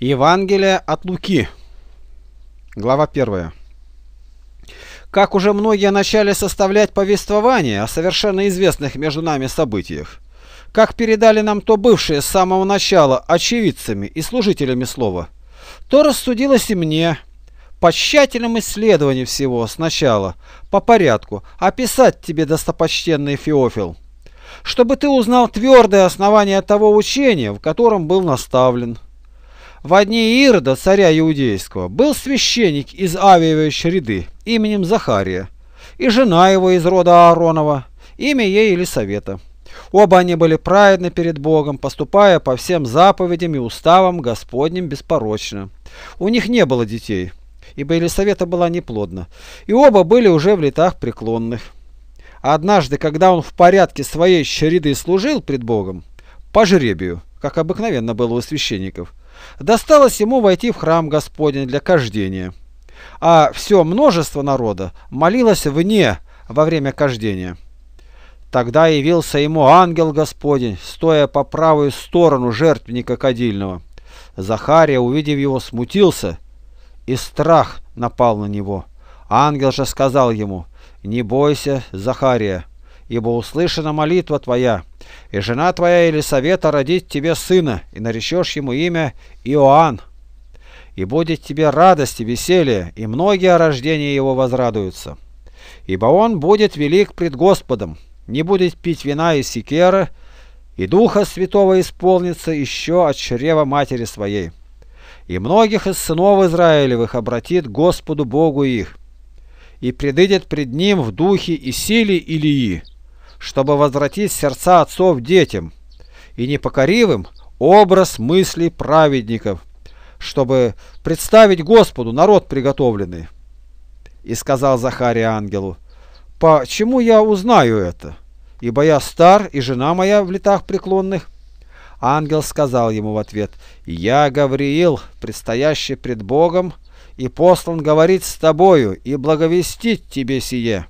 Евангелие от Луки. Глава 1. Как уже многие начали составлять повествование о совершенно известных между нами событиях, как передали нам то бывшие с самого начала очевидцами и служителями слова, то рассудилось и мне, по тщательному исследованию всего сначала, по порядку, описать тебе, достопочтенный Феофил, чтобы ты узнал твердое основание того учения, в котором был наставлен. В одни Ирода, царя Иудейского, был священник из Авиевой череды именем Захария, и жена его из рода Ааронова, имя ей Елисавета. Оба они были праведны перед Богом, поступая по всем заповедям и уставам Господним беспорочно. У них не было детей, ибо Елисавета была неплодна, и оба были уже в летах преклонных. Однажды, когда он в порядке своей череды служил пред Богом, по жребию, как обыкновенно было у священников, досталось ему войти в храм Господень для кождения, а все множество народа молилось вне во время кождения. Тогда явился ему ангел Господень, стоя по правую сторону жертвенника кадильного. Захария, увидев его, смутился, и страх напал на него. Ангел же сказал ему, «Не бойся, Захария, ибо услышана молитва твоя, и жена твоя Елисавета родит тебе сына, и наречешь ему имя Иоанн. И будет тебе радость и веселье, и многие о рождении его возрадуются. Ибо он будет велик пред Господом, не будет пить вина из секера, и Духа Святого исполнится еще от чрева матери своей. И многих из сынов Израилевых обратит Господу Богу их, и предыдет пред Ним в духе и силе Илии, чтобы возвратить сердца отцов детям, и непокоривым образ мыслей праведников, чтобы представить Господу народ приготовленный. И сказал Захария ангелу, «Почему я узнаю это? Ибо я стар, и жена моя в летах преклонных». Ангел сказал ему в ответ, «Я, Гавриил, предстоящий пред Богом, и послан говорить с тобою и благовестить тебе сие».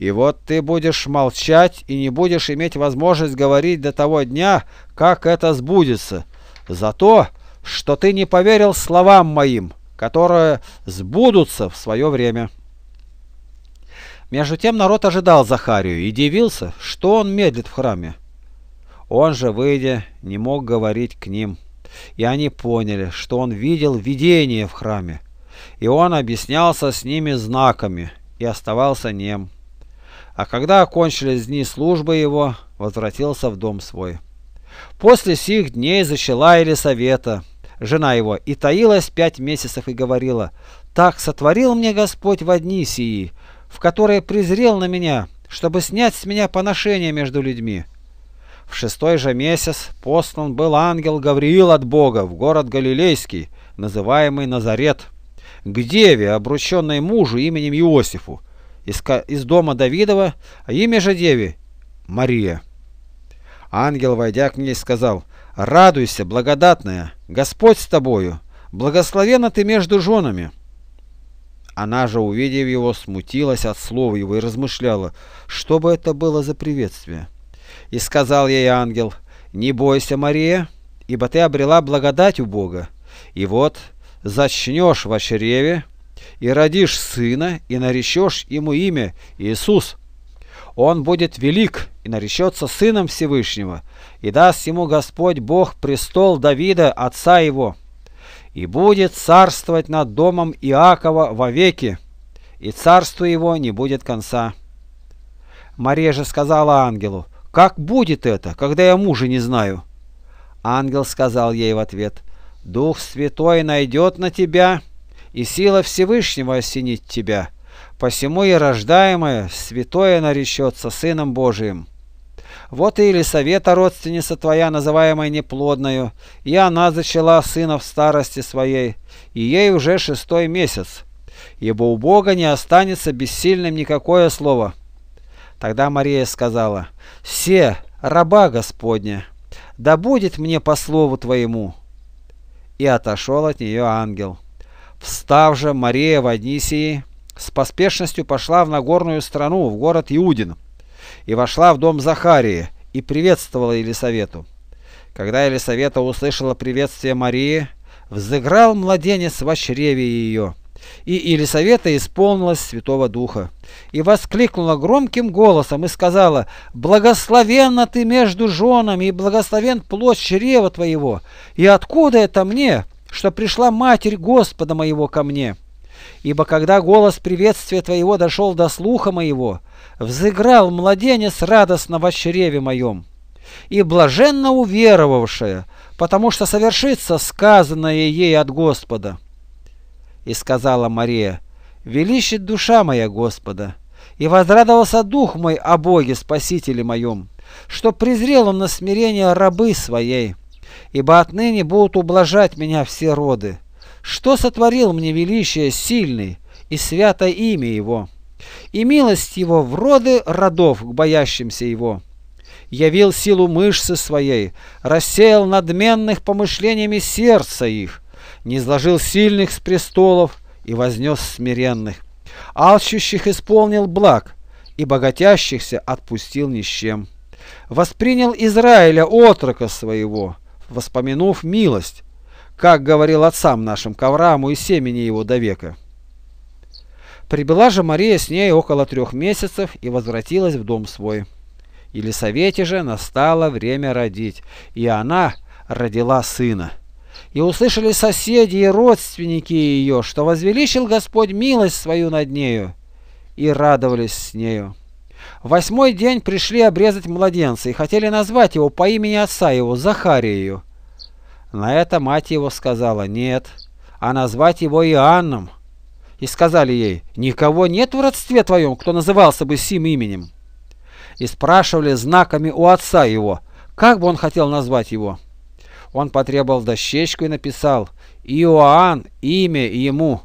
И вот ты будешь молчать и не будешь иметь возможность говорить до того дня, как это сбудется, за то, что ты не поверил словам моим, которые сбудутся в свое время. Между тем народ ожидал Захарию и дивился, что он медлит в храме. Он же, выйдя, не мог говорить к ним, и они поняли, что он видел видение в храме, и он объяснялся с ними знаками и оставался нем. А когда окончились дни службы его, возвратился в дом свой. После сих дней зачала Елисавета, жена его, и таилась пять месяцев и говорила, «Так сотворил мне Господь в одни сии, в которые презрел на меня, чтобы снять с меня поношение между людьми». В шестой же месяц послан был ангел Гавриил от Бога в город Галилейский, называемый Назарет, к деве, обрученной мужу именем Иосифу, из, дома Давидова, а имя же деви – Мария. Ангел, войдя к ней, сказал, «Радуйся, благодатная, Господь с тобою, благословена ты между женами». Она же, увидев его, смутилась от слова его и размышляла, что бы это было за приветствие. И сказал ей ангел, «Не бойся, Мария, ибо ты обрела благодать у Бога, и вот зачнешь в чреве и родишь сына, и наречешь ему имя Иисус. Он будет велик и наречется сыном Всевышнего, и даст ему Господь Бог престол Давида, отца его, и будет царствовать над домом Иакова вовеки, и царству его не будет конца. Мария же сказала ангелу, «Как будет это, когда я мужа не знаю?» Ангел сказал ей в ответ, «Дух Святой найдет на тебя, и сила Всевышнего осенит тебя. Посему и рождаемое святое наречется Сыном Божиим. Вот и Елисавета, родственница твоя, называемая неплодною, и она зачала сына в старости своей, и ей уже шестой месяц, ибо у Бога не останется бессильным никакое слово. Тогда Мария сказала, «Се, раба Господня, да будет мне по слову твоему». И отошел от нее ангел. Встав же, Мария в Одиссии с поспешностью пошла в Нагорную страну, в город Иудин, и вошла в дом Захарии и приветствовала Елисавету. Когда Елисавета услышала приветствие Марии, взыграл младенец в чреве ее. И Елисавета исполнилась Святого Духа, и воскликнула громким голосом и сказала, «Благословенна ты между женами, и благословен плод чрева твоего, и откуда это мне, что пришла Матерь Господа моего ко мне?» Ибо когда голос приветствия твоего дошел до слуха моего, взыграл младенец радостно в чреве моем, и блаженно уверовавшая, потому что совершится сказанное ей от Господа. И сказала Мария, «Велищет душа моя Господа, и возрадовался дух мой о Боге Спасителе моем, что презрел он на смирение рабы своей, ибо отныне будут ублажать меня все роды. Что сотворил мне величие сильный и святое имя его, и милость его в роды родов к боящимся его» явил силу мышцы своей, рассеял надменных помышлениями сердца их, не сложил сильных с престолов и вознес смиренных. Алчущих исполнил благ, и богатящихся отпустил ни с чем. Воспринял Израиля отрока своего, воспомянув милость, как говорил отцам нашим к и семени его до века. Прибыла же Мария с ней около трех месяцев и возвратилась в дом свой. Елисавете же настало время родить, и она родила сына. И услышали соседи и родственники ее, что возвеличил Господь милость свою над нею, и радовались с нею. Восьмой день пришли обрезать младенца и хотели назвать его по имени отца его, Захарию. На это мать его сказала «нет», а назвать его Иоанном. И сказали ей «никого нет в родстве твоем, кто назывался бы сим именем» и спрашивали знаками у отца его, как бы он хотел назвать его. Он потребовал дощечку и написал «Иоанн, имя ему».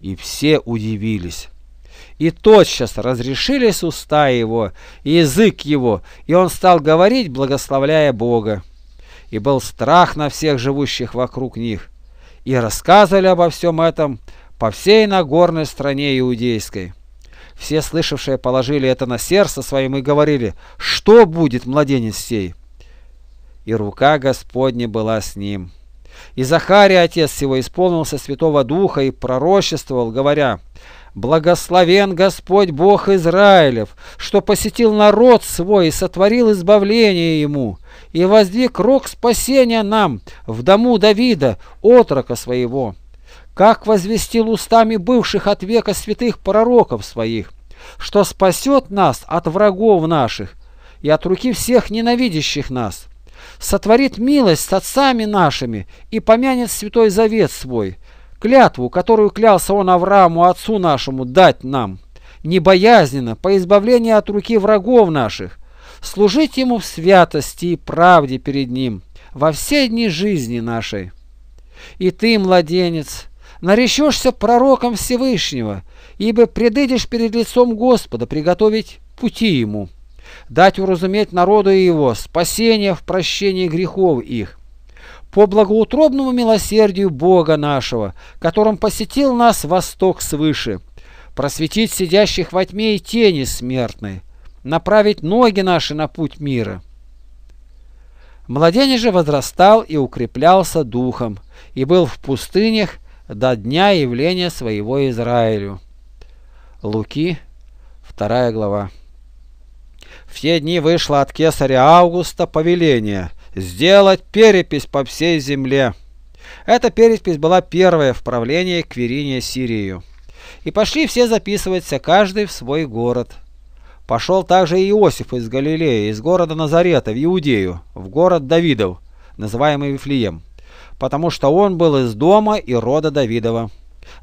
И все удивились. И тотчас разрешились уста его, и язык его, и он стал говорить, благословляя Бога. И был страх на всех живущих вокруг них. И рассказывали обо всем этом по всей Нагорной стране иудейской. Все слышавшие положили это на сердце своим и говорили, что будет младенец сей? И рука Господня была с ним. И Захария, отец его, исполнился Святого Духа и пророчествовал, говоря, «Благословен Господь Бог Израилев, что посетил народ свой и сотворил избавление ему, и воздвиг рог спасения нам в дому Давида, отрока своего» как возвестил устами бывших от века святых пророков своих, что спасет нас от врагов наших и от руки всех ненавидящих нас, сотворит милость с отцами нашими и помянет святой завет свой, клятву, которую клялся он Аврааму, отцу нашему, дать нам, небоязненно, по избавлению от руки врагов наших, служить ему в святости и правде перед ним во все дни жизни нашей. И ты, младенец, наречешься пророком Всевышнего, ибо предыдешь перед лицом Господа приготовить пути Ему, дать уразуметь народу Его спасение в прощении грехов их, по благоутробному милосердию Бога нашего, которым посетил нас восток свыше, просветить сидящих во тьме и тени смертной, направить ноги наши на путь мира. Младенец же возрастал и укреплялся духом, и был в пустынях, до дня явления своего Израилю. Луки, 2 глава. В те дни вышло от кесаря Августа повеление сделать перепись по всей земле. Эта перепись была первая в правлении Квириния Сирию. И пошли все записываться, каждый в свой город. Пошел также Иосиф из Галилеи, из города Назарета в Иудею, в город Давидов, называемый Вифлеем потому что он был из дома и рода Давидова.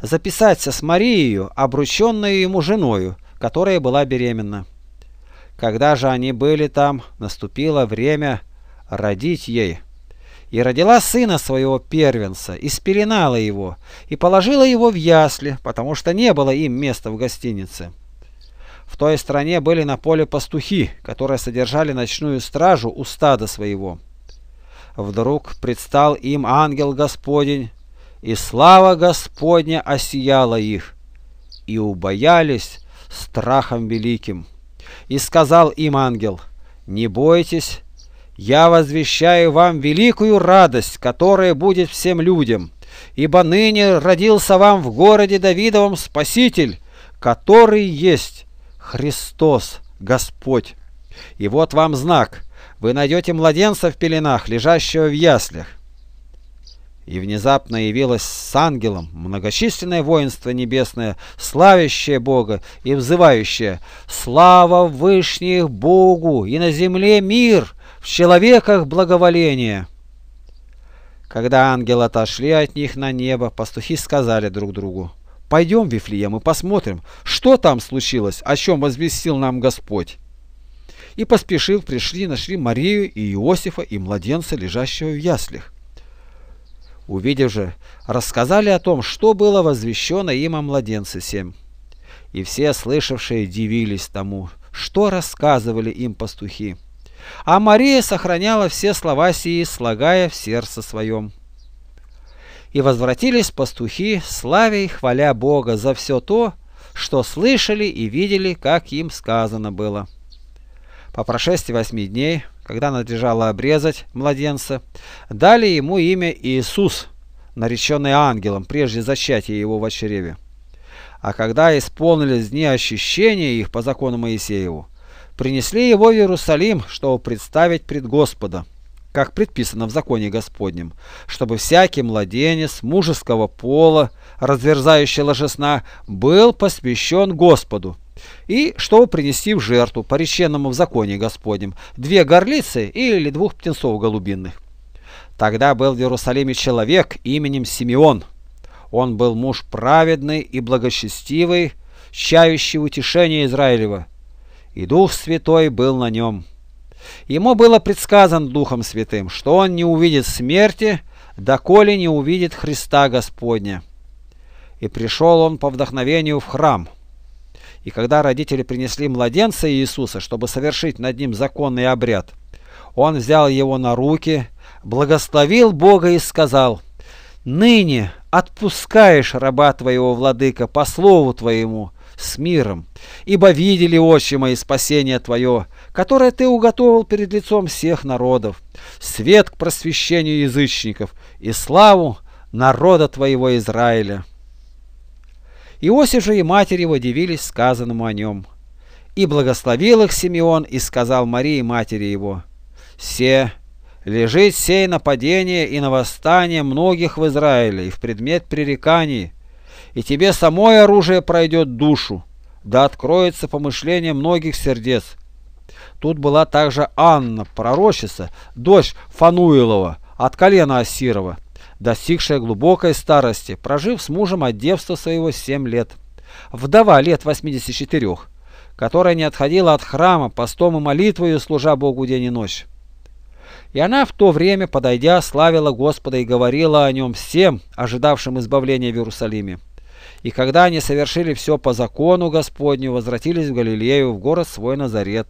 Записаться с Марией, обрученной ему женою, которая была беременна. Когда же они были там, наступило время родить ей. И родила сына своего первенца, и спеленала его, и положила его в ясли, потому что не было им места в гостинице. В той стране были на поле пастухи, которые содержали ночную стражу у стада своего. Вдруг предстал им ангел Господень, и слава Господня осияла их, и убоялись страхом великим. И сказал им ангел, не бойтесь, я возвещаю вам великую радость, которая будет всем людям, ибо ныне родился вам в городе Давидовом Спаситель, который есть Христос, Господь. И вот вам знак. Вы найдете младенца в пеленах, лежащего в яслях. И внезапно явилось с ангелом многочисленное воинство небесное, славящее Бога и взывающее «Слава Вышних Богу! И на земле мир! В человеках благоволение!» Когда ангелы отошли от них на небо, пастухи сказали друг другу «Пойдем Вифлеем и посмотрим, что там случилось, о чем возвестил нам Господь». И поспешив, пришли, нашли Марию и Иосифа и младенца, лежащего в яслях. Увидев же, рассказали о том, что было возвещено им о младенце семь. И все слышавшие дивились тому, что рассказывали им пастухи. А Мария сохраняла все слова сии, слагая в сердце своем. И возвратились пастухи, славя и хваля Бога за все то, что слышали и видели, как им сказано было. По прошествии восьми дней когда надлежало обрезать младенца, дали ему имя Иисус, нареченный ангелом, прежде зачатия его в чреве. А когда исполнились дни очищения их по закону Моисееву, принесли его в Иерусалим, чтобы представить пред Господа, как предписано в законе Господнем, чтобы всякий младенец мужеского пола, разверзающий ложесна, был посвящен Господу, и чтобы принести в жертву по реченному в законе Господнем две горлицы или двух птенцов голубинных. Тогда был в Иерусалиме человек именем Симеон. Он был муж праведный и благочестивый, чающий утешение Израилева, и Дух Святой был на нем. Ему было предсказано Духом Святым, что он не увидит смерти, доколе не увидит Христа Господня. И пришел он по вдохновению в храм – и когда родители принесли младенца Иисуса, чтобы совершить над ним законный обряд, он взял его на руки, благословил Бога и сказал, «Ныне отпускаешь раба твоего, владыка, по слову твоему, с миром, ибо видели очи мои спасение твое, которое ты уготовил перед лицом всех народов, свет к просвещению язычников и славу народа твоего Израиля». Иосиф же и матерь его дивились сказанному о нем. И благословил их Симеон и сказал Марии матери его, «Се, лежит сей нападение и на восстание многих в Израиле и в предмет пререканий, и тебе самое оружие пройдет душу, да откроется помышление многих сердец». Тут была также Анна, пророчица, дочь Фануилова, от колена Асирова, достигшая глубокой старости, прожив с мужем от девства своего семь лет. Вдова лет 84, которая не отходила от храма постом и молитвою, служа Богу день и ночь. И она в то время, подойдя, славила Господа и говорила о нем всем, ожидавшим избавления в Иерусалиме. И когда они совершили все по закону Господню, возвратились в Галилею, в город свой Назарет.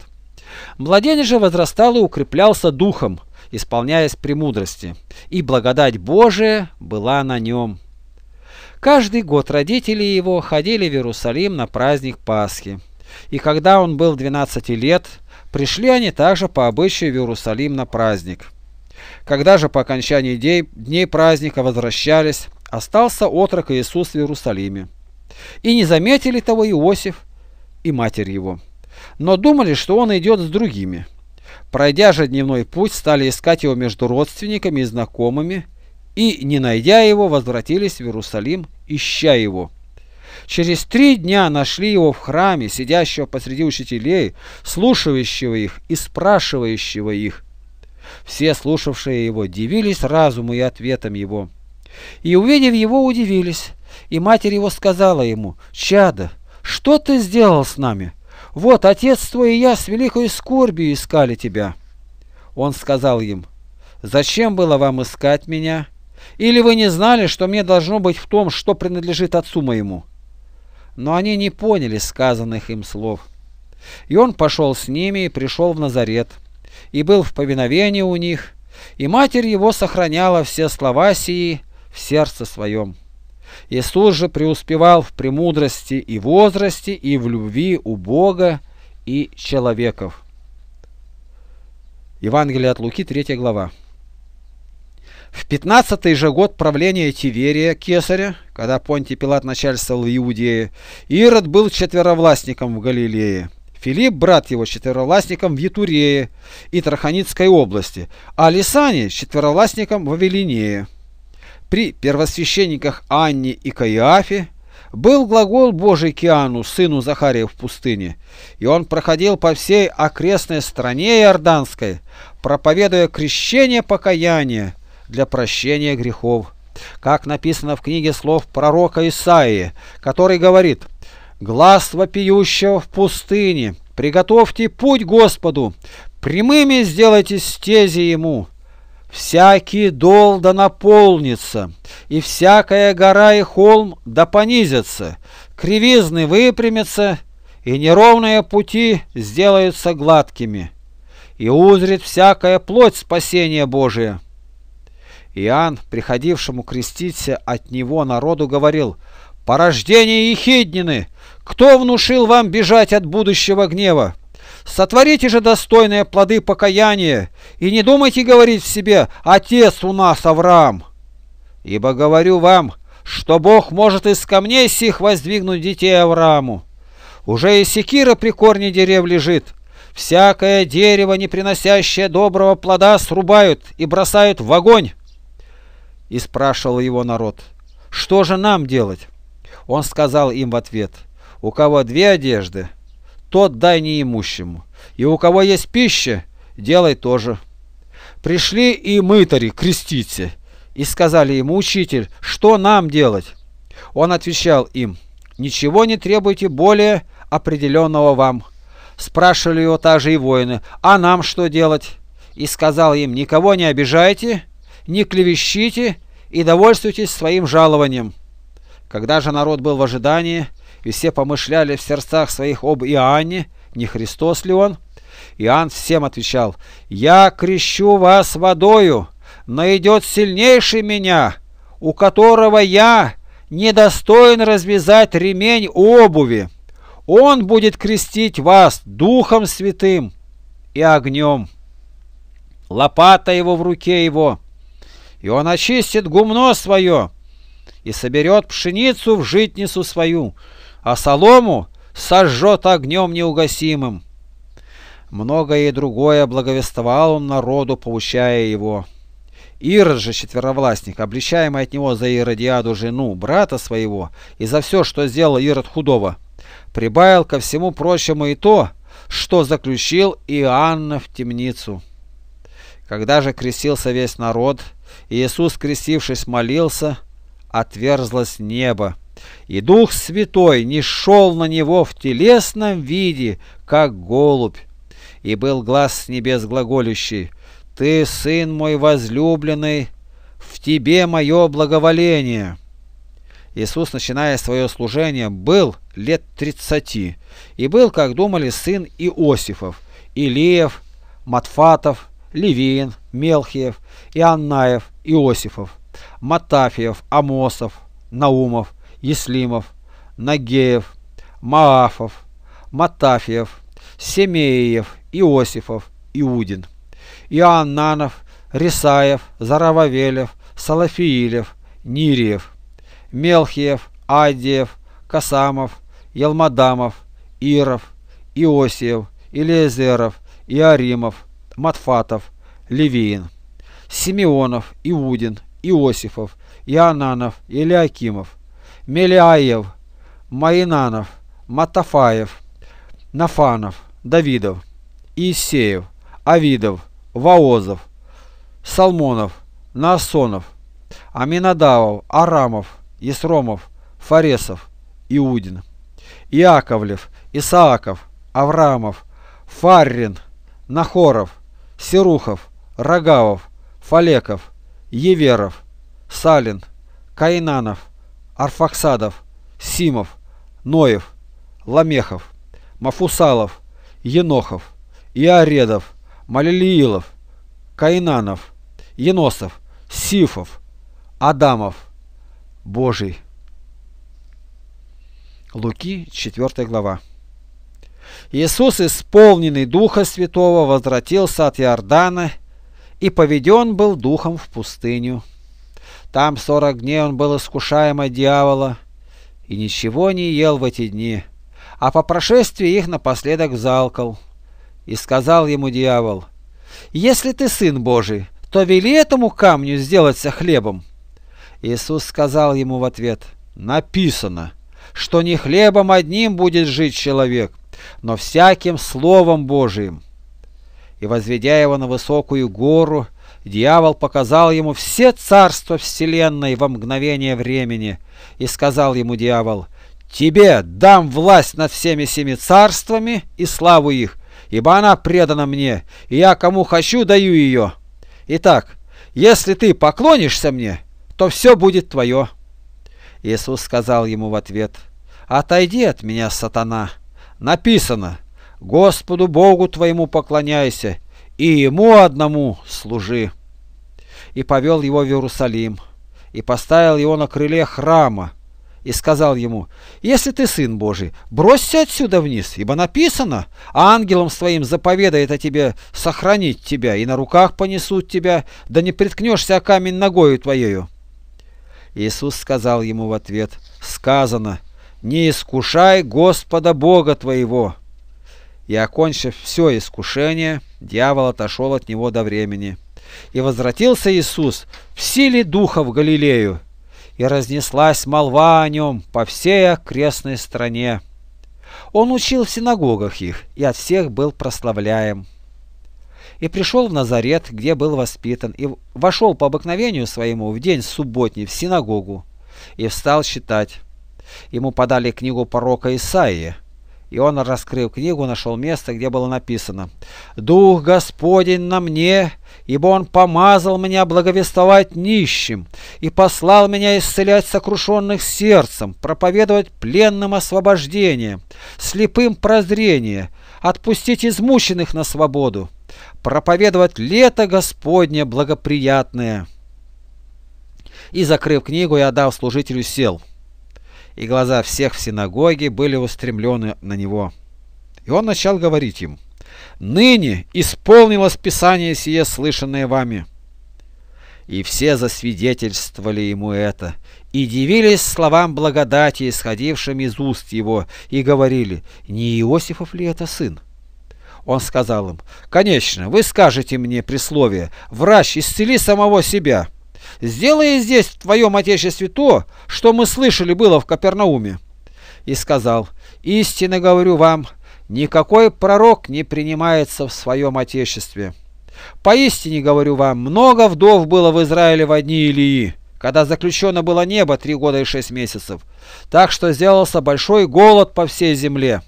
Младенец же возрастал и укреплялся духом, исполняясь премудрости, и благодать Божия была на нем. Каждый год родители его ходили в Иерусалим на праздник Пасхи, и когда он был 12 лет, пришли они также по обычаю в Иерусалим на праздник. Когда же по окончании дней, дней праздника возвращались, остался отрок Иисус в Иерусалиме. И не заметили того Иосиф и матерь его, но думали, что он идет с другими. Пройдя же дневной путь, стали искать его между родственниками и знакомыми, и, не найдя его, возвратились в Иерусалим, ища его. Через три дня нашли его в храме, сидящего посреди учителей, слушающего их и спрашивающего их. Все слушавшие его дивились разуму и ответам его. И, увидев его, удивились. И матерь его сказала ему, «Чадо, что ты сделал с нами? Вот отец твой и я с великой скорбью искали тебя. Он сказал им, зачем было вам искать меня? Или вы не знали, что мне должно быть в том, что принадлежит отцу моему? Но они не поняли сказанных им слов. И он пошел с ними и пришел в Назарет, и был в повиновении у них, и матерь его сохраняла все слова сии в сердце своем. Иисус же преуспевал в премудрости и возрасте, и в любви у Бога и человеков. Евангелие от Луки, 3 глава. В 15 же год правления Тиверия, кесаря, когда Понтий Пилат начальствовал в Иудее, Ирод был четверовластником в Галилее. Филипп, брат его, четверовластником в Ятурее и Траханицкой области, а Лисане четверовластником в Авелинее. При первосвященниках Анне и Каиафе был глагол Божий Киану, сыну Захария в пустыне, и он проходил по всей окрестной стране Иорданской, проповедуя крещение покаяния для прощения грехов. Как написано в книге слов пророка Исаии, который говорит «Глаз вопиющего в пустыне, приготовьте путь Господу, прямыми сделайте стези Ему». Всякий дол да наполнится, и всякая гора и холм да понизятся, кривизны выпрямятся, и неровные пути сделаются гладкими, и узрит всякая плоть спасения Божия. Иоанн, приходившему креститься от него народу, говорил, «Порождение Ехиднины! Кто внушил вам бежать от будущего гнева? Сотворите же достойные плоды покаяния, и не думайте говорить в себе «Отец у нас Авраам». Ибо говорю вам, что Бог может из камней сих воздвигнуть детей Аврааму. Уже и секира при корне дерев лежит. Всякое дерево, не приносящее доброго плода, срубают и бросают в огонь. И спрашивал его народ, что же нам делать? Он сказал им в ответ, у кого две одежды, тот дай неимущему. И у кого есть пища, делай тоже. Пришли и мытари креститься, и сказали ему, учитель, что нам делать? Он отвечал им, ничего не требуйте более определенного вам. Спрашивали его также и воины, а нам что делать? И сказал им, никого не обижайте, не клевещите и довольствуйтесь своим жалованием. Когда же народ был в ожидании, и все помышляли в сердцах своих об Иоанне, не Христос ли он? Иоанн всем отвечал, «Я крещу вас водою, но идет сильнейший меня, у которого я недостоин развязать ремень обуви. Он будет крестить вас Духом Святым и огнем. Лопата его в руке его, и он очистит гумно свое, и соберет пшеницу в житницу свою, а солому сожжет огнем неугасимым. Многое и другое благовествовал он народу, поучая его. Ирод же, четверовластник, обличаемый от него за Иродиаду жену, брата своего, и за все, что сделал Ирод худого, прибавил ко всему прочему и то, что заключил Иоанна в темницу. Когда же крестился весь народ, Иисус, крестившись, молился, отверзлось небо, и Дух Святой не шел на него в телесном виде, как голубь. И был глаз с небес глаголющий, «Ты, Сын мой возлюбленный, в Тебе мое благоволение». Иисус, начиная свое служение, был лет тридцати, и был, как думали, сын Иосифов, Илиев, Матфатов, Левиин, Мелхиев, Иоаннаев, Иосифов, Матафиев, Амосов, Наумов, Еслимов, Нагеев, Маафов, Матафиев, Семеев, Иосифов, Иудин, Иоаннанов, Рисаев, Зарававелев, Салафиилев, Нириев, Мелхиев, Адиев, Касамов, Елмадамов, Иров, Иосиев, Илиезеров, Иаримов, Матфатов, Левиин, Симеонов, Иудин, Иосифов, Иоаннанов, Илиакимов, Мелиаев, Маинанов, Матафаев, Нафанов, Давидов, Иисеев, Авидов, Ваозов, Салмонов, Наасонов, Аминадавов, Арамов, Исромов, Фаресов, Иудин, Иаковлев, Исааков, Авраамов, Фаррин, Нахоров, Серухов, Рогавов, Фалеков, Еверов, Салин, Каинанов, Арфаксадов, Симов, Ноев, Ламехов, Мафусалов, Енохов, Иоредов, Малилиилов, Каинанов, Еносов, Сифов, Адамов, Божий. Луки, 4 глава. Иисус, исполненный Духа Святого, возвратился от Иордана и поведен был Духом в пустыню. Там сорок дней он был искушаем от дьявола и ничего не ел в эти дни, а по прошествии их напоследок залкал. И сказал ему дьявол, «Если ты сын Божий, то вели этому камню сделаться хлебом». Иисус сказал ему в ответ, «Написано, что не хлебом одним будет жить человек, но всяким Словом Божиим. И, возведя его на высокую гору, дьявол показал ему все царства вселенной во мгновение времени, и сказал ему дьявол, «Тебе дам власть над всеми семи царствами и славу их, ибо она предана мне, и я кому хочу даю ее. Итак, если ты поклонишься мне, то все будет твое». Иисус сказал ему в ответ, «Отойди от меня, сатана, Написано, Господу Богу твоему поклоняйся, и Ему одному служи. И повел его в Иерусалим, и поставил его на крыле храма, и сказал ему, «Если ты сын Божий, бросься отсюда вниз, ибо написано, ангелом своим заповедает о тебе сохранить тебя, и на руках понесут тебя, да не приткнешься о камень ногою твоею». Иисус сказал ему в ответ, «Сказано, не искушай Господа Бога твоего. И, окончив все искушение, дьявол отошел от него до времени. И возвратился Иисус в силе духа в Галилею, и разнеслась молва о нем по всей окрестной стране. Он учил в синагогах их, и от всех был прославляем. И пришел в Назарет, где был воспитан, и вошел по обыкновению своему в день субботний в синагогу, и встал считать. Ему подали книгу пророка Исаии. И он, раскрыв книгу, нашел место, где было написано «Дух Господень на мне, ибо Он помазал меня благовествовать нищим и послал меня исцелять сокрушенных сердцем, проповедовать пленным освобождение, слепым прозрение, отпустить измученных на свободу, проповедовать лето Господне благоприятное». И, закрыв книгу, я дал служителю сел и глаза всех в синагоге были устремлены на него. И он начал говорить им, «Ныне исполнилось Писание сие, слышанное вами». И все засвидетельствовали ему это, и дивились словам благодати, исходившим из уст его, и говорили, «Не Иосифов ли это сын?» Он сказал им, «Конечно, вы скажете мне присловие, врач, исцели самого себя». Сделай здесь, в твоем отечестве, то, что мы слышали было в Капернауме. И сказал, истинно говорю вам, никакой пророк не принимается в своем отечестве. Поистине говорю вам, много вдов было в Израиле в одни Илии, когда заключено было небо три года и шесть месяцев. Так что сделался большой голод по всей земле.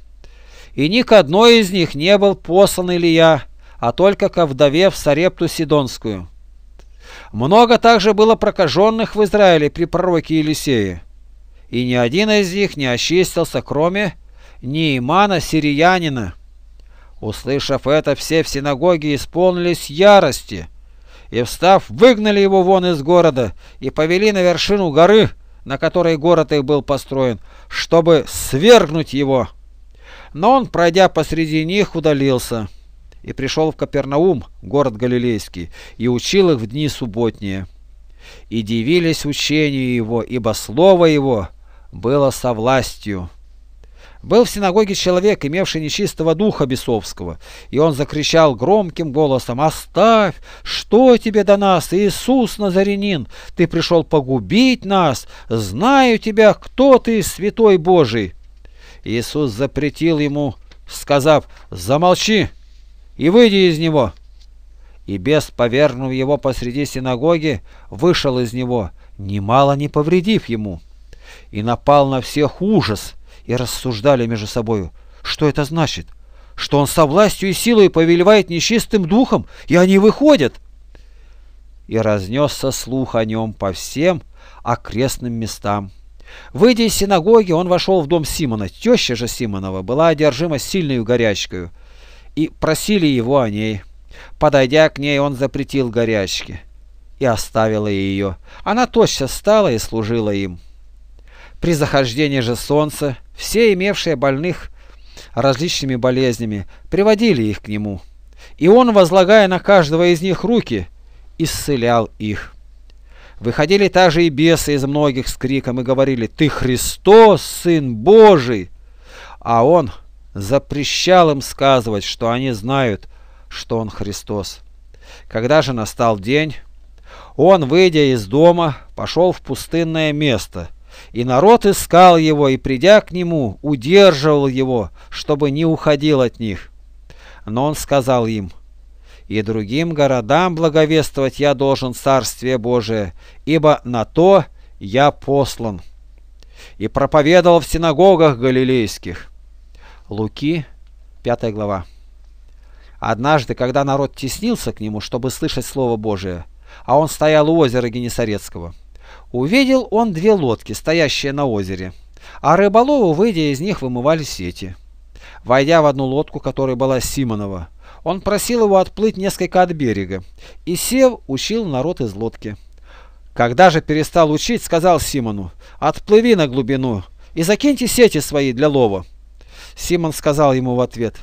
И ни к одной из них не был послан Илья, а только ко вдове в Сарепту Сидонскую. Много также было прокаженных в Израиле при пророке Елисее, и ни один из них не очистился, кроме Неимана сириянина. Услышав это, все в синагоге исполнились ярости, и, встав, выгнали его вон из города и повели на вершину горы, на которой город их был построен, чтобы свергнуть его. Но он, пройдя посреди них, удалился и пришел в Капернаум, город Галилейский, и учил их в дни субботние. И дивились учению его, ибо слово его было со властью. Был в синагоге человек, имевший нечистого духа бесовского, и он закричал громким голосом, «Оставь! Что тебе до нас, Иисус Назарянин? Ты пришел погубить нас! Знаю тебя, кто ты, святой Божий!» Иисус запретил ему, сказав, «Замолчи!» И выйди из него. И бес, повернув его посреди синагоги, вышел из него, немало не повредив ему. И напал на всех ужас, и рассуждали между собою, что это значит, что он со властью и силой повелевает нечистым духом, и они выходят. И разнесся слух о нем по всем окрестным местам. Выйдя из синагоги, он вошел в дом Симона. Теща же Симонова была одержима сильной горячкою и просили его о ней. Подойдя к ней, он запретил горячке и оставила ее. Она тотчас стала и служила им. При захождении же солнца все имевшие больных различными болезнями, приводили их к нему. И он, возлагая на каждого из них руки, исцелял их. Выходили также и бесы из многих с криком и говорили «Ты Христос, Сын Божий!» А он запрещал им сказывать, что они знают, что он Христос. Когда же настал день, он, выйдя из дома, пошел в пустынное место, и народ искал его, и, придя к нему, удерживал его, чтобы не уходил от них. Но он сказал им, «И другим городам благовествовать я должен Царствие Божие, ибо на то я послан». И проповедовал в синагогах галилейских. Луки, 5 глава. Однажды, когда народ теснился к нему, чтобы слышать Слово Божие, а он стоял у озера Генесарецкого, увидел он две лодки, стоящие на озере, а рыболовы, выйдя из них, вымывали сети. Войдя в одну лодку, которая была Симонова, он просил его отплыть несколько от берега, и, сев, учил народ из лодки. Когда же перестал учить, сказал Симону, «Отплыви на глубину и закиньте сети свои для лова». Симон сказал ему в ответ,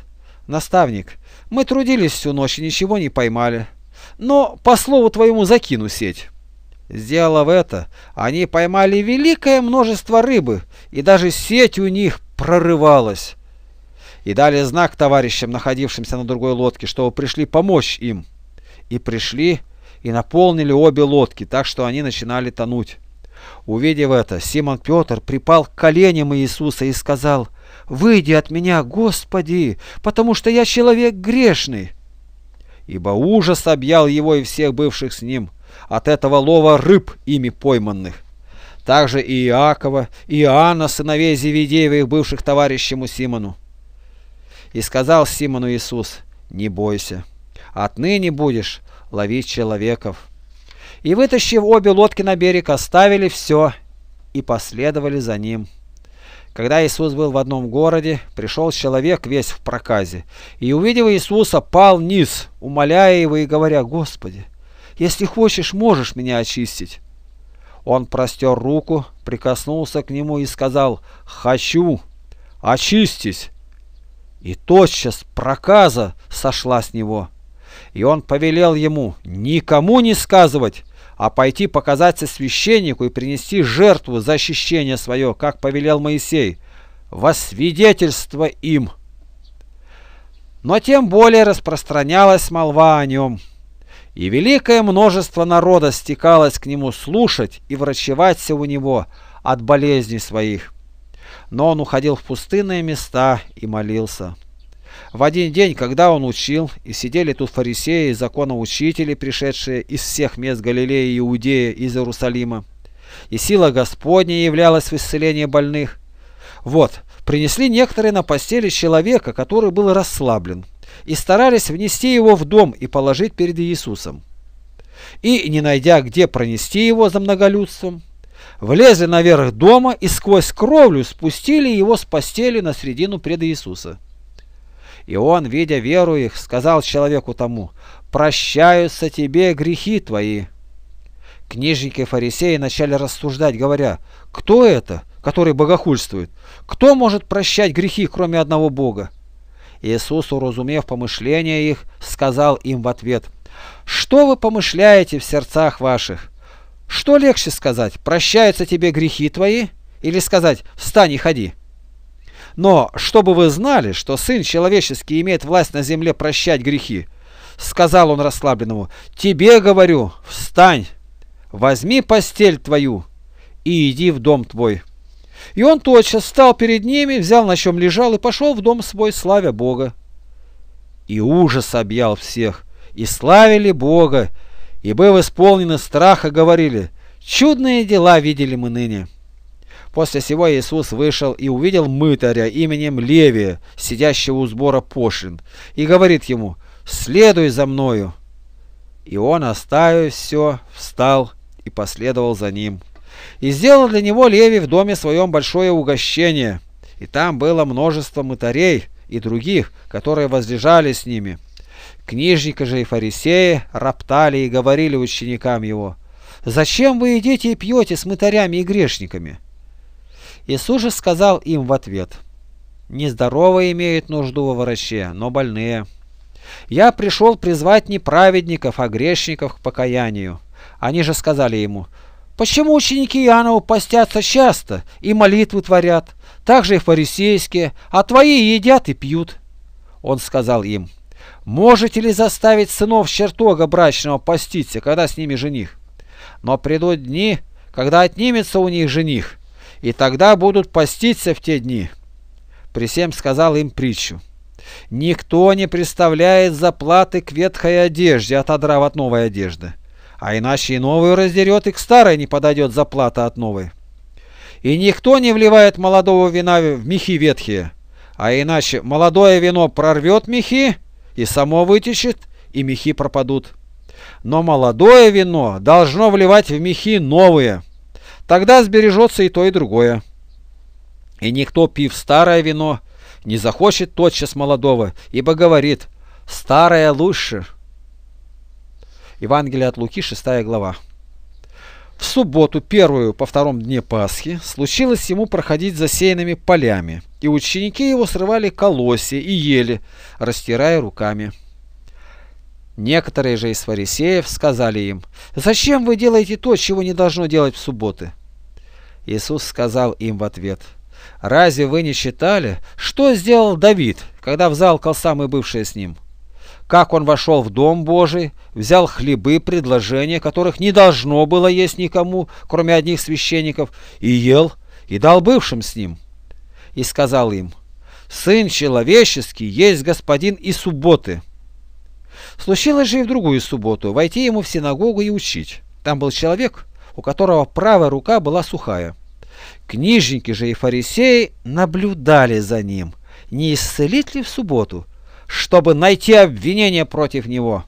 «Наставник, мы трудились всю ночь и ничего не поймали, но по слову твоему закину сеть». Сделав это, они поймали великое множество рыбы, и даже сеть у них прорывалась. И дали знак товарищам, находившимся на другой лодке, чтобы пришли помочь им. И пришли, и наполнили обе лодки, так что они начинали тонуть. Увидев это, Симон Петр припал к коленям Иисуса и сказал, «Выйди от меня, Господи, потому что я человек грешный». Ибо ужас объял его и всех бывших с ним от этого лова рыб ими пойманных. Также и Иакова, и Иоанна, сыновей Зеведеевых, бывших товарищему Симону. И сказал Симону Иисус, «Не бойся, отныне будешь ловить человеков». И, вытащив обе лодки на берег, оставили все и последовали за ним. Когда Иисус был в одном городе, пришел человек весь в проказе, и, увидев Иисуса, пал низ, умоляя его и говоря, «Господи, если хочешь, можешь меня очистить». Он простер руку, прикоснулся к нему и сказал, «Хочу, очистись». И тотчас проказа сошла с него. И он повелел ему никому не сказывать, а пойти показаться священнику и принести жертву за ощущение свое, как повелел Моисей, во свидетельство им. Но тем более распространялась молва о нем, и великое множество народа стекалось к нему слушать и врачеваться у него от болезней своих. Но он уходил в пустынные места и молился. В один день, когда он учил, и сидели тут фарисеи законоучители, пришедшие из всех мест Галилеи, Иудеи, из Иерусалима, и сила Господня являлась в исцелении больных. Вот, принесли некоторые на постели человека, который был расслаблен, и старались внести его в дом и положить перед Иисусом. И, не найдя, где пронести его за многолюдством, влезли наверх дома и сквозь кровлю спустили его с постели на середину пред Иисуса. И он, видя веру их, сказал человеку тому, «Прощаются тебе грехи твои». Книжники и фарисеи начали рассуждать, говоря, «Кто это, который богохульствует? Кто может прощать грехи, кроме одного Бога?» Иисус, уразумев помышления их, сказал им в ответ, «Что вы помышляете в сердцах ваших? Что легче сказать, прощаются тебе грехи твои, или сказать, встань и ходи?» Но, чтобы вы знали, что Сын Человеческий имеет власть на земле прощать грехи, сказал он расслабленному, тебе говорю, встань, возьми постель твою и иди в дом твой. И он тотчас встал перед ними, взял на чем лежал и пошел в дом свой, славя Бога. И ужас объял всех, и славили Бога, и, быв исполнены страха, говорили, чудные дела видели мы ныне. После сего Иисус вышел и увидел мытаря именем Левия, сидящего у сбора пошлин, и говорит ему, «Следуй за мною». И он, оставив все, встал и последовал за ним. И сделал для него Левий в доме своем большое угощение, и там было множество мытарей и других, которые возлежали с ними. Книжники же и фарисеи роптали и говорили ученикам его, «Зачем вы едите и пьете с мытарями и грешниками?» Иисус же сказал им в ответ, Нездоровые имеют нужду во враче, но больные. Я пришел призвать не праведников, а грешников к покаянию. Они же сказали ему, почему ученики Иоаннова постятся часто и молитвы творят, так же и фарисейские, а твои едят и пьют? Он сказал им, можете ли заставить сынов чертога брачного поститься, когда с ними жених? Но придут дни, когда отнимется у них жених, и тогда будут поститься в те дни. При всем сказал им притчу. Никто не представляет заплаты к ветхой одежде, отодрав от новой одежды. А иначе и новую раздерет, и к старой не подойдет заплата от новой. И никто не вливает молодого вина в мехи ветхие, а иначе молодое вино прорвет мехи, и само вытечет, и мехи пропадут. Но молодое вино должно вливать в мехи новые. Тогда сбережется и то, и другое. И никто, пив старое вино, не захочет тотчас молодого, ибо говорит, старое лучше. Евангелие от Луки, 6 глава. В субботу, первую по втором дне Пасхи, случилось ему проходить засеянными полями, и ученики его срывали колосья и ели, растирая руками. Некоторые же из фарисеев сказали им, «Зачем вы делаете то, чего не должно делать в субботы?» Иисус сказал им в ответ – Разве вы не читали, что сделал Давид, когда взалкал самый бывший с ним? Как он вошел в Дом Божий, взял хлебы, предложения, которых не должно было есть никому, кроме одних священников, и ел, и дал бывшим с ним. И сказал им, «Сын человеческий есть господин и субботы». Случилось же и в другую субботу войти ему в синагогу и учить. Там был человек, у которого правая рука была сухая. Книжники же и фарисеи наблюдали за ним, не исцелить ли в субботу, чтобы найти обвинение против него.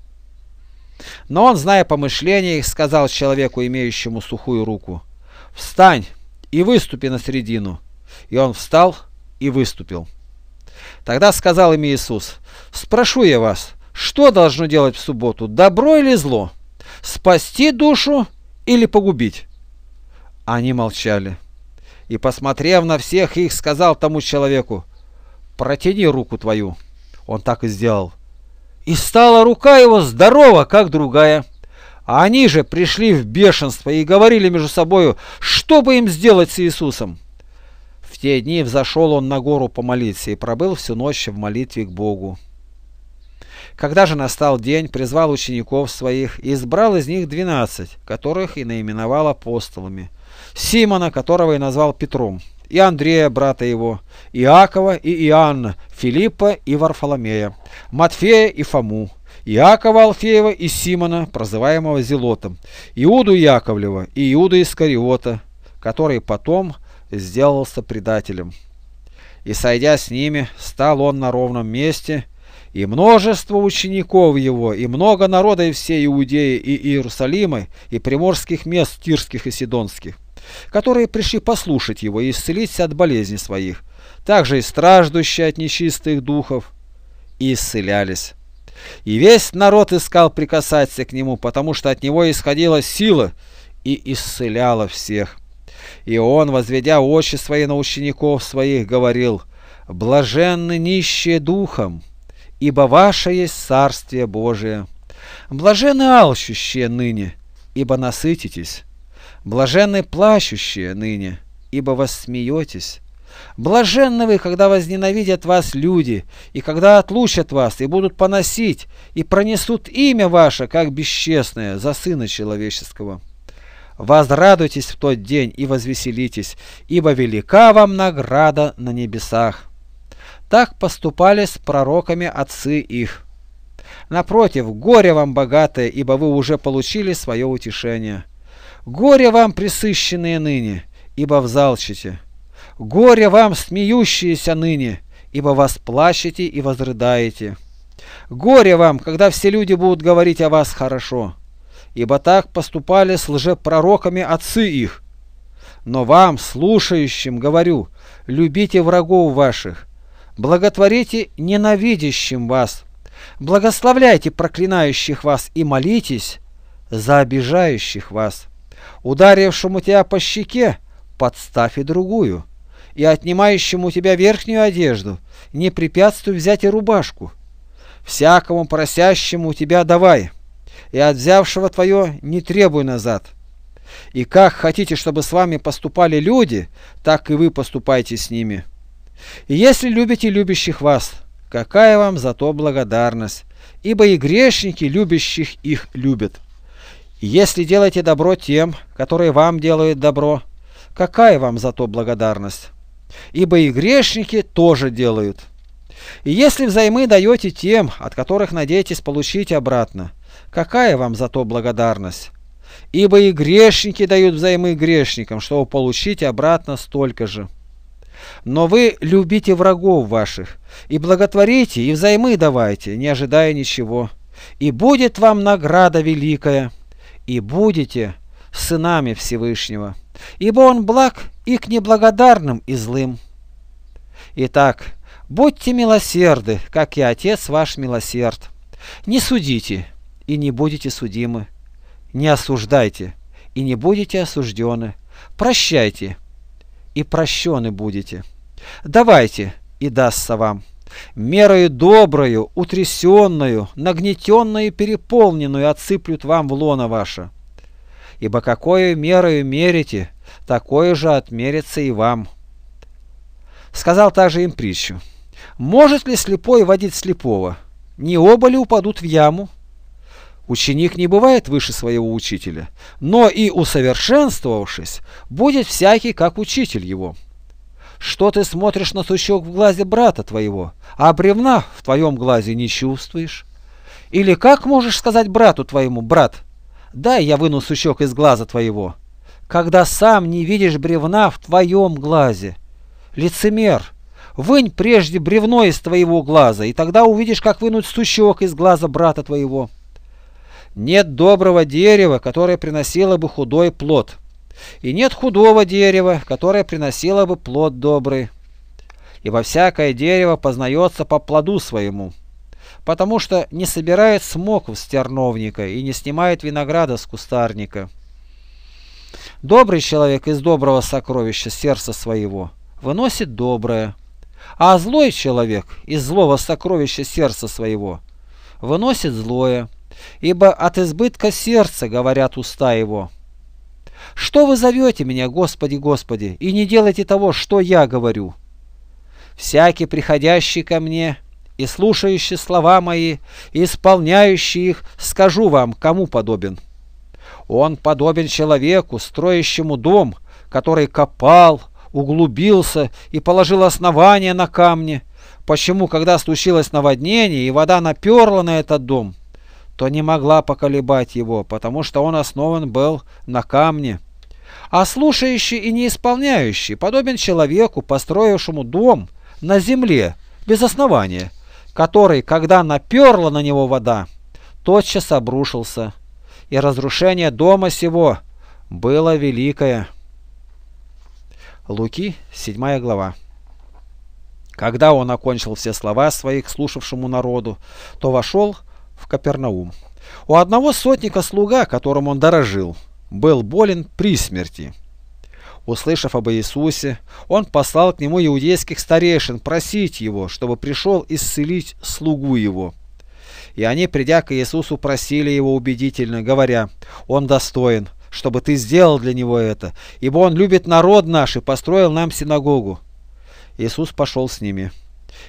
Но он, зная помышления их, сказал человеку, имеющему сухую руку, «Встань и выступи на середину». И он встал и выступил. Тогда сказал им Иисус, «Спрошу я вас, что должно делать в субботу, добро или зло? Спасти душу или погубить?» Они молчали и, посмотрев на всех их, сказал тому человеку, «Протяни руку твою». Он так и сделал. И стала рука его здорова, как другая. А они же пришли в бешенство и говорили между собою, что бы им сделать с Иисусом. В те дни взошел он на гору помолиться и пробыл всю ночь в молитве к Богу. Когда же настал день, призвал учеников своих и избрал из них двенадцать, которых и наименовал апостолами – Симона, которого и назвал Петром, и Андрея, брата его, Иакова и Иоанна, Филиппа и Варфоломея, Матфея и Фому, Иакова Алфеева и Симона, прозываемого Зелотом, Иуду Яковлева и Иуда Искариота, который потом сделался предателем. И, сойдя с ними, стал он на ровном месте, и множество учеников его, и много народа и всей Иудеи и Иерусалима, и приморских мест тирских и сидонских которые пришли послушать его и исцелиться от болезней своих, также и страждущие от нечистых духов, и исцелялись. И весь народ искал прикасаться к нему, потому что от него исходила сила и исцеляла всех. И он, возведя очи свои на учеников своих, говорил, «Блаженны нищие духом, ибо ваше есть Царствие Божие. Блаженны алчущие ныне, ибо насытитесь. Блаженны плачущие ныне, ибо вас смеетесь. Блаженны вы, когда возненавидят вас люди, и когда отлучат вас, и будут поносить, и пронесут имя ваше, как бесчестное, за Сына Человеческого. Возрадуйтесь в тот день и возвеселитесь, ибо велика вам награда на небесах. Так поступали с пророками отцы их. Напротив, горе вам богатое, ибо вы уже получили свое утешение. Горе вам, присыщенные ныне, ибо взалчите. Горе вам, смеющиеся ныне, ибо вас плачете и возрыдаете. Горе вам, когда все люди будут говорить о вас хорошо, ибо так поступали с лжепророками отцы их. Но вам, слушающим, говорю, любите врагов ваших, благотворите ненавидящим вас, благословляйте проклинающих вас и молитесь за обижающих вас. Ударившему тебя по щеке, подставь и другую. и отнимающему у тебя верхнюю одежду не препятствуй взять и рубашку. Всякому просящему у тебя давай, и от взявшего твое не требуй назад. И как хотите, чтобы с вами поступали люди, так и вы поступайте с ними. И если любите любящих вас, какая вам за то благодарность, ибо и грешники любящих их любят. И если делаете добро тем, которые вам делают добро, какая вам за то благодарность? Ибо и грешники тоже делают. И если взаймы даете тем, от которых надеетесь получить обратно, какая вам за то благодарность? Ибо и грешники дают взаймы грешникам, чтобы получить обратно столько же. Но вы любите врагов ваших, и благотворите, и взаймы давайте, не ожидая ничего. И будет вам награда великая, и будете сынами Всевышнего, ибо Он благ и к неблагодарным, и злым. Итак, будьте милосерды, как и Отец ваш милосерд. Не судите, и не будете судимы. Не осуждайте, и не будете осуждены. Прощайте, и прощены будете. Давайте, и дастся вам. Мерою доброю, утрясенную, нагнетенную, переполненную отсыплют вам в лоно ваше. Ибо какое мерою мерите, такое же отмерится и вам. Сказал также им притчу. Может ли слепой водить слепого? Не оба ли упадут в яму? Ученик не бывает выше своего учителя, но и усовершенствовавшись, будет всякий, как учитель его. Что ты смотришь на сучок в глазе брата твоего, а бревна в твоем глазе не чувствуешь? Или как можешь сказать брату твоему, брат, дай я выну сучок из глаза твоего, когда сам не видишь бревна в твоем глазе? Лицемер, вынь прежде бревно из твоего глаза, и тогда увидишь, как вынуть сучок из глаза брата твоего. Нет доброго дерева, которое приносило бы худой плод, и нет худого дерева, которое приносило бы плод добрый. Ибо всякое дерево познается по плоду своему, потому что не собирает смоков с терновника и не снимает винограда с кустарника. Добрый человек из доброго сокровища сердца своего выносит доброе, а злой человек из злого сокровища сердца своего выносит злое ибо от избытка сердца говорят уста его. Что вы зовете меня, Господи, Господи, и не делайте того, что я говорю? Всякий, приходящий ко мне и слушающий слова мои, и исполняющий их, скажу вам, кому подобен. Он подобен человеку, строящему дом, который копал, углубился и положил основание на камне. Почему, когда случилось наводнение, и вода наперла на этот дом, то не могла поколебать его, потому что он основан был на камне. А слушающий и не исполняющий подобен человеку, построившему дом на земле, без основания, который, когда наперла на него вода, тотчас обрушился, и разрушение дома сего было великое. Луки, 7 глава. Когда он окончил все слова свои к слушавшему народу, то вошел в Капернаум. У одного сотника слуга, которым он дорожил, был болен при смерти. Услышав об Иисусе, он послал к нему иудейских старейшин просить его, чтобы пришел исцелить слугу его. И они, придя к Иисусу, просили его убедительно, говоря, «Он достоин, чтобы ты сделал для него это, ибо он любит народ наш и построил нам синагогу». Иисус пошел с ними.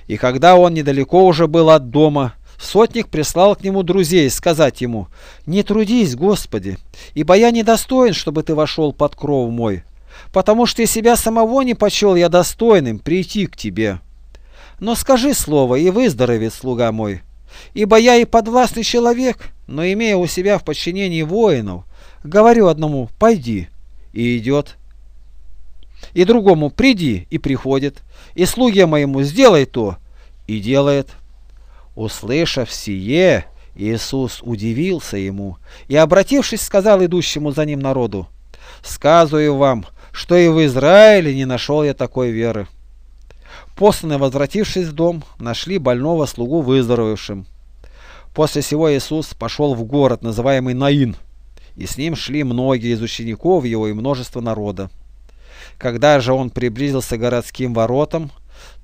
И когда он недалеко уже был от дома, Сотник прислал к нему друзей сказать ему, «Не трудись, Господи, ибо я недостоин, чтобы ты вошел под кров мой, потому что и себя самого не почел я достойным прийти к тебе. Но скажи слово, и выздоровеет слуга мой, ибо я и подвластный человек, но имея у себя в подчинении воинов, говорю одному, пойди, и идет, и другому, приди, и приходит, и слуге моему, сделай то, и делает». Услышав сие, Иисус удивился ему и, обратившись, сказал идущему за ним народу, «Сказываю вам, что и в Израиле не нашел я такой веры». Посланные, возвратившись в дом, нашли больного слугу выздоровевшим. После сего Иисус пошел в город, называемый Наин, и с ним шли многие из учеников его и множество народа. Когда же он приблизился к городским воротам,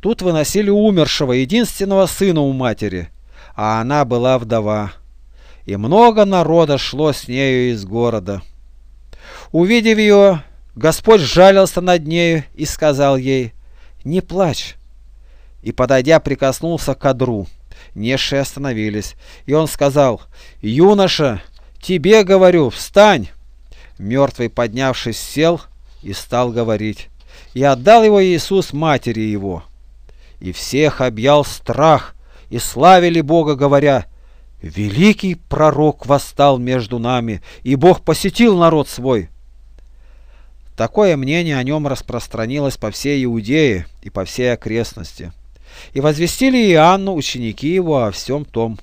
тут выносили умершего, единственного сына у матери, а она была вдова. И много народа шло с нею из города. Увидев ее, Господь жалился над нею и сказал ей, «Не плачь». И, подойдя, прикоснулся к одру. Несшие остановились. И он сказал, «Юноша, тебе говорю, встань!» Мертвый, поднявшись, сел и стал говорить. И отдал его Иисус матери его. И всех объял страх, и славили Бога, говоря, «Великий пророк восстал между нами, и Бог посетил народ свой». Такое мнение о нем распространилось по всей Иудее и по всей окрестности. И возвестили Иоанну ученики его о всем том.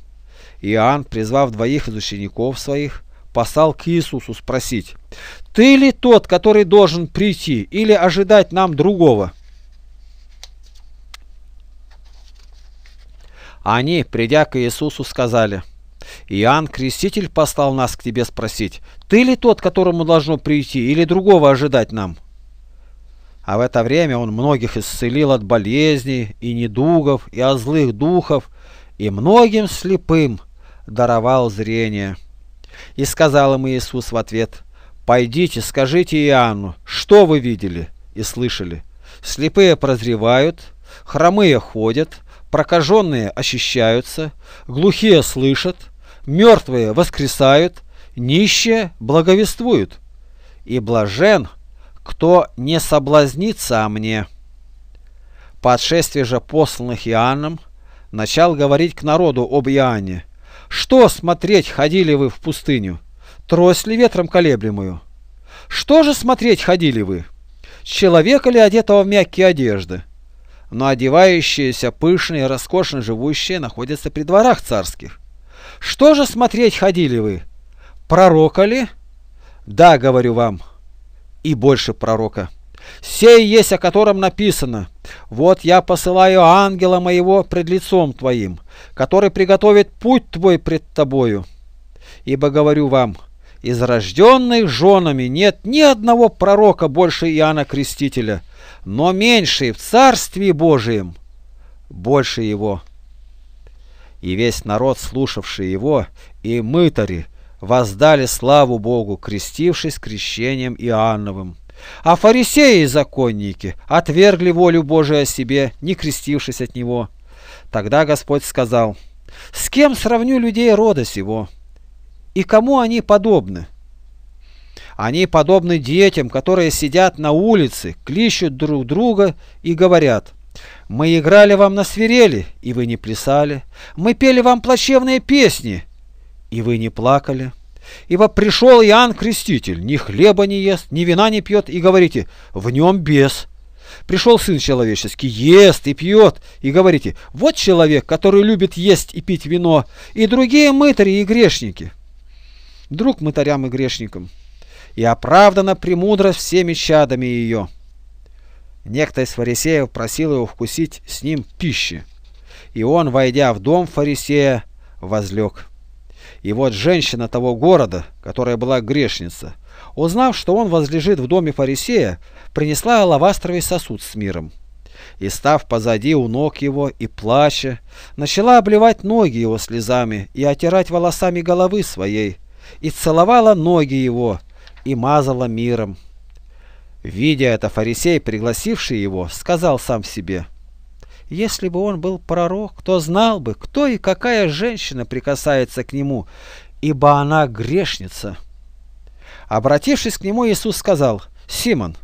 Иоанн, призвав двоих из учеников своих, послал к Иисусу спросить, «Ты ли тот, который должен прийти, или ожидать нам другого?» Они, придя к Иисусу, сказали, «Иоанн Креститель послал нас к тебе спросить, ты ли тот, которому должно прийти, или другого ожидать нам?» А в это время он многих исцелил от болезней и недугов, и от злых духов, и многим слепым даровал зрение. И сказал им Иисус в ответ, «Пойдите, скажите Иоанну, что вы видели и слышали? Слепые прозревают, хромые ходят, прокаженные ощущаются, глухие слышат, мертвые воскресают, нищие благовествуют. И блажен, кто не соблазнится о мне. По отшествии же посланных Иоанном начал говорить к народу об Иоанне. Что смотреть ходили вы в пустыню? Трость ли ветром колеблемую? Что же смотреть ходили вы? Человека ли одетого в мягкие одежды? Но одевающиеся пышные, роскошно живущие находятся при дворах царских. Что же смотреть ходили вы? Пророка ли? Да, говорю вам, и больше пророка. Сей есть, о котором написано, «Вот я посылаю ангела моего пред лицом твоим, который приготовит путь твой пред тобою». Ибо говорю вам, из рожденных женами нет ни одного пророка больше Иоанна Крестителя, но меньший в Царстве Божием больше его. И весь народ, слушавший его, и мытари, воздали славу Богу, крестившись крещением Иоанновым. А фарисеи и законники отвергли волю Божию о себе, не крестившись от него. Тогда Господь сказал, «С кем сравню людей рода сего? И кому они подобны?» Они подобны детям, которые сидят на улице, клищут друг друга и говорят, «Мы играли вам на свирели, и вы не плясали. Мы пели вам плачевные песни, и вы не плакали. Ибо пришел Иоанн Креститель, ни хлеба не ест, ни вина не пьет, и говорите, в нем бес. Пришел Сын Человеческий, ест и пьет, и говорите, вот человек, который любит есть и пить вино, и другие мытари и грешники. Друг мытарям и грешникам, и оправдана премудрость всеми чадами ее. Некто из фарисеев просил его вкусить с ним пищи, и он, войдя в дом фарисея, возлег. И вот женщина того города, которая была грешница, узнав, что он возлежит в доме фарисея, принесла алавастровый сосуд с миром. И, став позади у ног его и плача, начала обливать ноги его слезами и отирать волосами головы своей, и целовала ноги его, и мазала миром. Видя это, фарисей, пригласивший его, сказал сам себе – если бы он был пророк, то знал бы, кто и какая женщина прикасается к нему, ибо она грешница. Обратившись к нему, Иисус сказал, «Симон,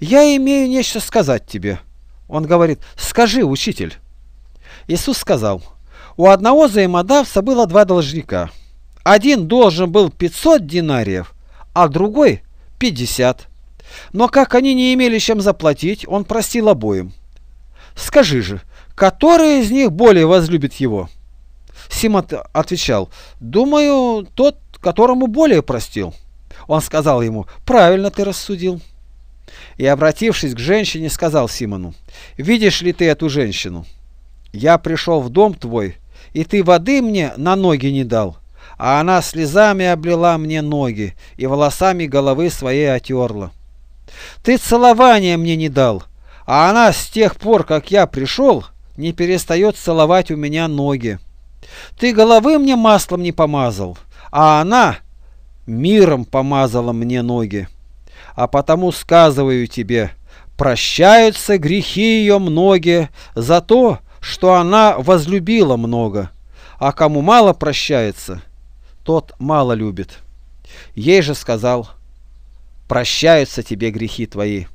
я имею нечто сказать тебе». Он говорит, «Скажи, учитель». Иисус сказал, «У одного взаимодавца было два должника. Один должен был 500 динариев, а другой 50. Но как они не имели чем заплатить, он простил обоим. Скажи же, который из них более возлюбит его? Симон отвечал, думаю, тот, которому более простил. Он сказал ему, правильно ты рассудил. И, обратившись к женщине, сказал Симону, видишь ли ты эту женщину? Я пришел в дом твой, и ты воды мне на ноги не дал, а она слезами облила мне ноги и волосами головы своей отерла. Ты целования мне не дал, а она с тех пор, как я пришел, не перестает целовать у меня ноги. Ты головы мне маслом не помазал, а она миром помазала мне ноги. А потому сказываю тебе, прощаются грехи ее многие за то, что она возлюбила много, а кому мало прощается, тот мало любит. Ей же сказал, прощаются тебе грехи твои.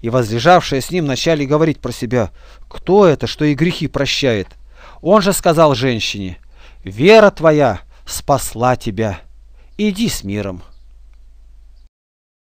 И возлежавшие с ним начали говорить про себя, кто это, что и грехи прощает. Он же сказал женщине, вера твоя спасла тебя, иди с миром.